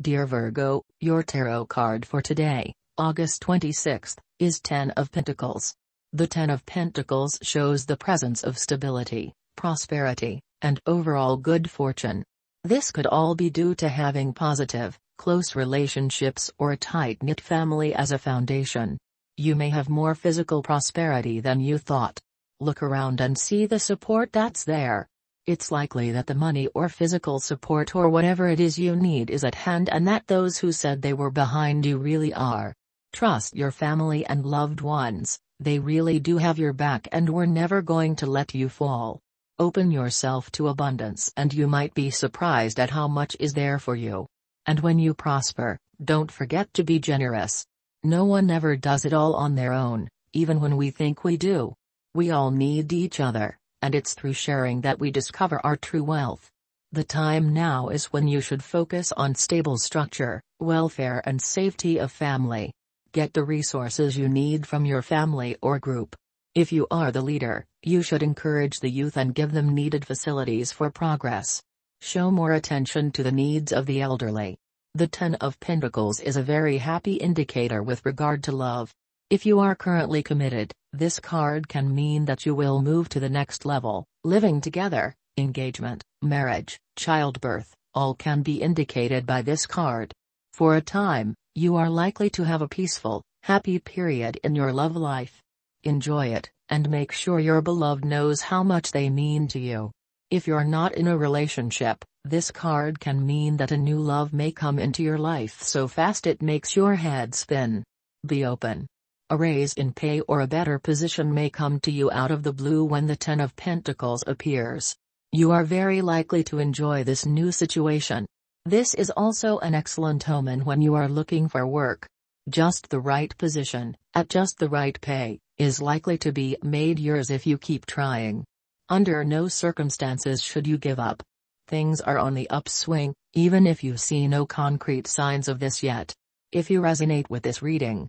Dear Virgo, your tarot card for today, August 26th, is Ten of Pentacles. The Ten of Pentacles shows the presence of stability, prosperity, and overall good fortune. This could all be due to having positive, close relationships or a tight-knit family as a foundation. You may have more physical prosperity than you thought. Look around and see the support that's there. It's likely that the money or physical support or whatever it is you need is at hand and that those who said they were behind you really are. Trust your family and loved ones, they really do have your back and we're never going to let you fall. Open yourself to abundance and you might be surprised at how much is there for you. And when you prosper, don't forget to be generous. No one ever does it all on their own, even when we think we do. We all need each other, and it's through sharing that we discover our true wealth. The time now is when you should focus on stable structure, welfare and safety of family. Get the resources you need from your family or group. If you are the leader, you should encourage the youth and give them needed facilities for progress. Show more attention to the needs of the elderly. The Ten of Pentacles is a very happy indicator with regard to love. If you are currently committed, this card can mean that you will move to the next level, living together, engagement, marriage, childbirth, all can be indicated by this card. For a time, you are likely to have a peaceful, happy period in your love life. Enjoy it, and make sure your beloved knows how much they mean to you. If you're not in a relationship, this card can mean that a new love may come into your life so fast it makes your head spin. Be open. A raise in pay or a better position may come to you out of the blue when the Ten of Pentacles appears. You are very likely to enjoy this new situation. This is also an excellent omen when you are looking for work. Just the right position, at just the right pay, is likely to be made yours if you keep trying. Under no circumstances should you give up. Things are on the upswing, even if you see no concrete signs of this yet. If you resonate with this reading,